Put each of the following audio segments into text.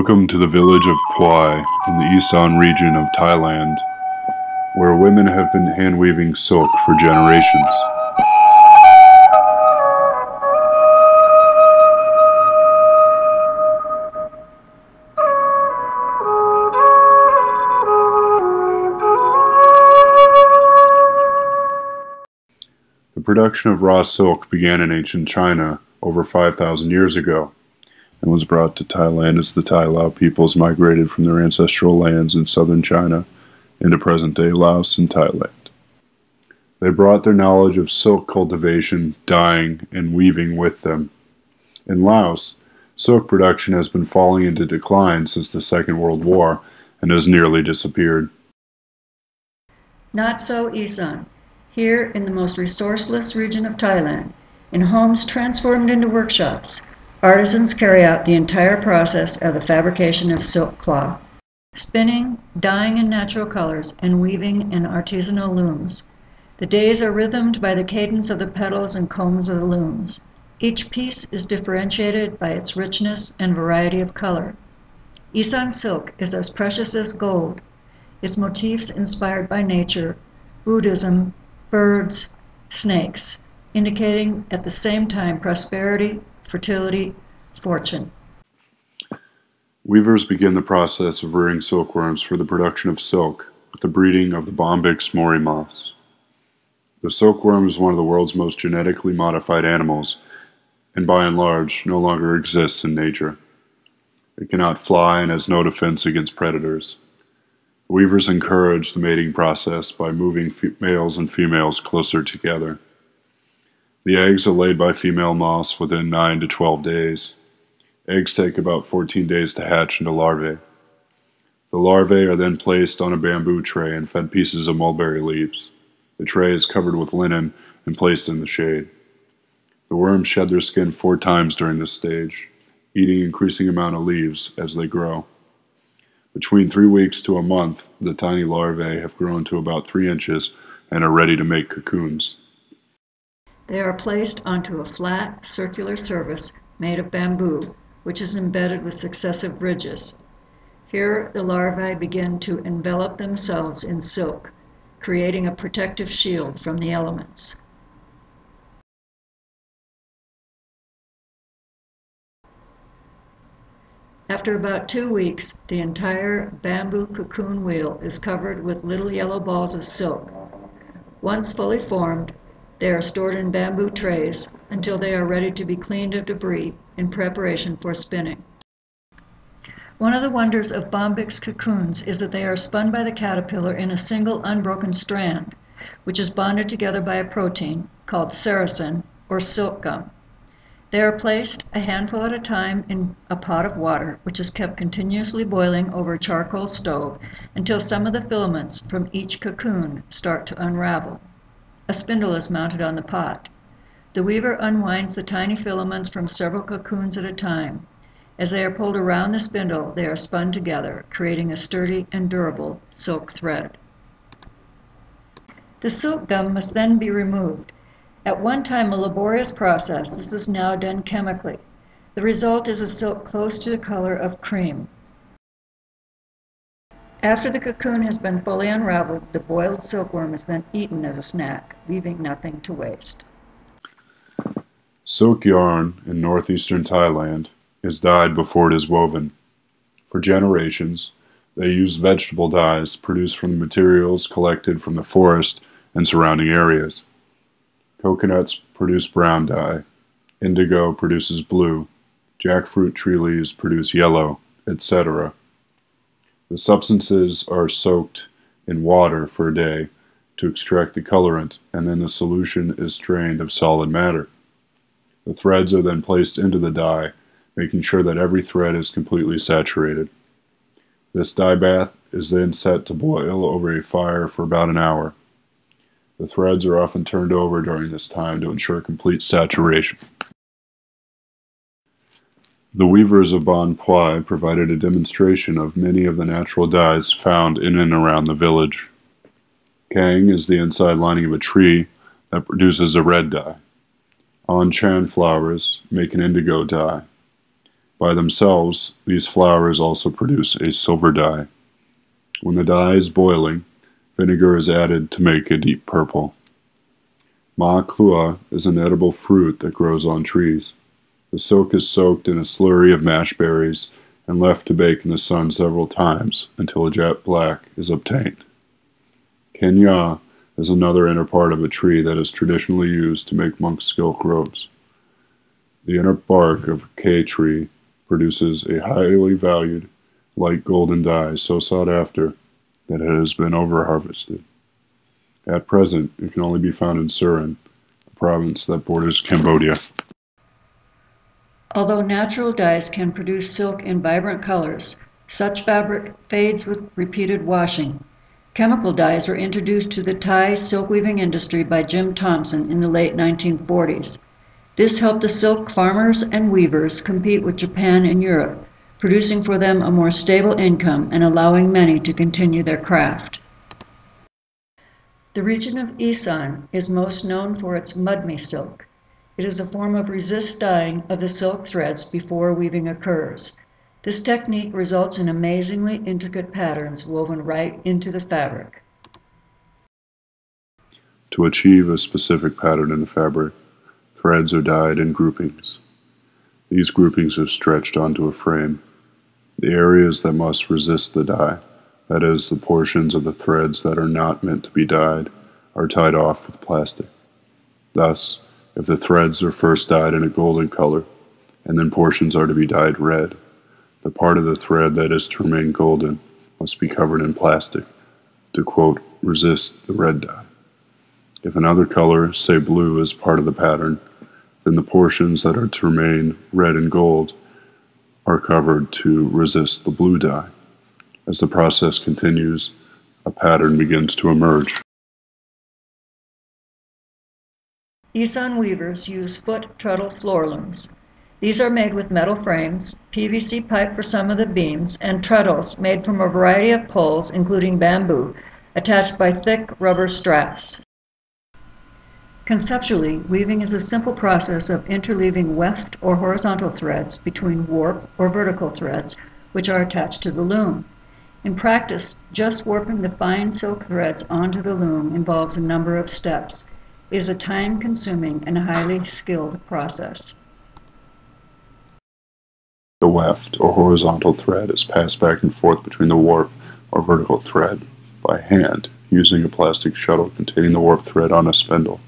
Welcome to the village of Puai in the Isan region of Thailand, where women have been hand weaving silk for generations. The production of raw silk began in ancient China over 5,000 years ago and was brought to Thailand as the Thai Lao peoples migrated from their ancestral lands in southern China into present day Laos and Thailand. They brought their knowledge of silk cultivation, dyeing, and weaving with them. In Laos, silk production has been falling into decline since the Second World War and has nearly disappeared. Not so Isan. Here, in the most resourceless region of Thailand, in homes transformed into workshops, artisans carry out the entire process of the fabrication of silk cloth. Spinning, dyeing in natural colors, and weaving in artisanal looms. The days are rhythmed by the cadence of the pedals and combs of the looms. Each piece is differentiated by its richness and variety of color. Isan silk is as precious as gold, its motifs inspired by nature, Buddhism, birds, snakes, indicating at the same time prosperity, fertility, fortune. Weavers begin the process of rearing silkworms for the production of silk with the breeding of the Bombyx mori moths. The silkworm is one of the world's most genetically modified animals and by and large no longer exists in nature. It cannot fly and has no defense against predators. Weavers encourage the mating process by moving males and females closer together. The eggs are laid by female moths within 9 to 12 days. Eggs take about 14 days to hatch into larvae. The larvae are then placed on a bamboo tray and fed pieces of mulberry leaves. The tray is covered with linen and placed in the shade. The worms shed their skin four times during this stage, eating increasing amount of leaves as they grow. Between three weeks to a month, the tiny larvae have grown to about three inches and are ready to make cocoons. They are placed onto a flat, circular surface made of bamboo, which is embedded with successive ridges. Here the larvae begin to envelop themselves in silk, creating a protective shield from the elements. After about two weeks, the entire bamboo cocoon wheel is covered with little yellow balls of silk. Once fully formed, they are stored in bamboo trays until they are ready to be cleaned of debris in preparation for spinning. One of the wonders of bombyx cocoons is that they are spun by the caterpillar in a single unbroken strand, which is bonded together by a protein called sericin or silk gum. They are placed a handful at a time in a pot of water, which is kept continuously boiling over a charcoal stove until some of the filaments from each cocoon start to unravel. A spindle is mounted on the pot. The weaver unwinds the tiny filaments from several cocoons at a time. As they are pulled around the spindle, they are spun together, creating a sturdy and durable silk thread. The silk gum must then be removed. At one time a laborious process, this is now done chemically. The result is a silk close to the color of cream. After the cocoon has been fully unraveled, the boiled silkworm is then eaten as a snack, leaving nothing to waste. Silk yarn in northeastern Thailand is dyed before it is woven. For generations, they use vegetable dyes produced from the materials collected from the forest and surrounding areas. Coconuts produce brown dye. Indigo produces blue. Jackfruit tree leaves produce yellow, etc. The substances are soaked in water for a day to extract the colorant, and then the solution is strained of solid matter. The threads are then placed into the dye, making sure that every thread is completely saturated. This dye bath is then set to boil over a fire for about an hour. The threads are often turned over during this time to ensure complete saturation. The weavers of Bon Puai provided a demonstration of many of the natural dyes found in and around the village. Kang is the inside lining of a tree that produces a red dye. Anchan flowers make an indigo dye. By themselves, these flowers also produce a silver dye. When the dye is boiling, vinegar is added to make a deep purple. Ma klua is an edible fruit that grows on trees. The silk is soaked in a slurry of mashed berries and left to bake in the sun several times until a jet black is obtained. Kenya is another inner part of a tree that is traditionally used to make monk silk robes. The inner bark of a K tree produces a highly valued light golden dye so sought after that it has been overharvested. At present, it can only be found in Surin, a province that borders Cambodia. Although natural dyes can produce silk in vibrant colors, such fabric fades with repeated washing. Chemical dyes were introduced to the Thai silk weaving industry by Jim Thompson in the late 1940s. This helped the silk farmers and weavers compete with Japan and Europe, producing for them a more stable income and allowing many to continue their craft. The region of Isan is most known for its mudmi silk. It is a form of resist dyeing of the silk threads before weaving occurs. This technique results in amazingly intricate patterns woven right into the fabric. To achieve a specific pattern in the fabric, threads are dyed in groupings. These groupings are stretched onto a frame. The areas that must resist the dye, that is, the portions of the threads that are not meant to be dyed, are tied off with plastic. Thus, if the threads are first dyed in a golden color, and then portions are to be dyed red, the part of the thread that is to remain golden must be covered in plastic to quote, resist the red dye. If another color, say blue, is part of the pattern, then the portions that are to remain red and gold are covered to resist the blue dye. As the process continues, a pattern begins to emerge. Isan weavers use foot treadle floor looms. These are made with metal frames, PVC pipe for some of the beams, and treadles made from a variety of poles, including bamboo, attached by thick rubber straps. Conceptually, weaving is a simple process of interleaving weft or horizontal threads between warp or vertical threads, which are attached to the loom. In practice, just warping the fine silk threads onto the loom involves a number of steps is a time-consuming and highly skilled process. The weft or horizontal thread is passed back and forth between the warp or vertical thread by hand using a plastic shuttle containing the warp thread on a spindle.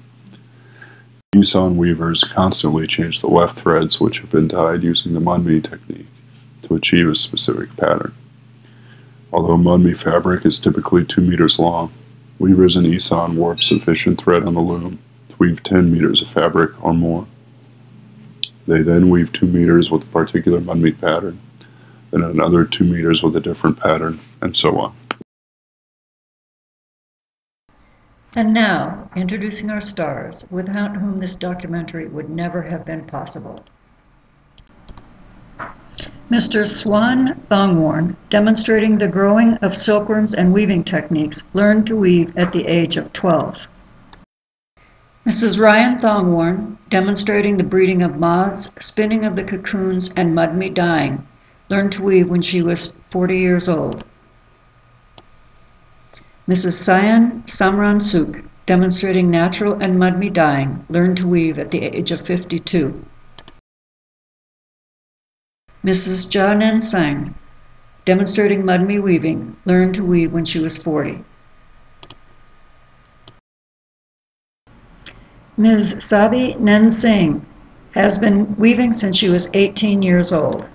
Isan weavers constantly change the weft threads which have been tied using the Mudmi technique to achieve a specific pattern. Although Mudmi fabric is typically 2 meters long, Weavers in Isan warp sufficient thread on the loom to weave 10 meters of fabric or more. They then weave 2 meters with a particular Mudmi pattern, then another 2 meters with a different pattern, and so on. And now, introducing our stars, without whom this documentary would never have been possible. Mr. Swan Thongworn, demonstrating the growing of silkworms and weaving techniques, learned to weave at the age of 12. Mrs. Ryan Thongworn, demonstrating the breeding of moths, spinning of the cocoons, and mudmi dyeing, learned to weave when she was 40 years old. Mrs. Sayan Samran Suk, demonstrating natural and mudmi dyeing, learned to weave at the age of 52. Mrs. Janen Sang, demonstrating mudmi weaving, learned to weave when she was 40. Ms. Sabi Nen Singh has been weaving since she was 18 years old.